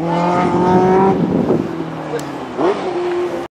哇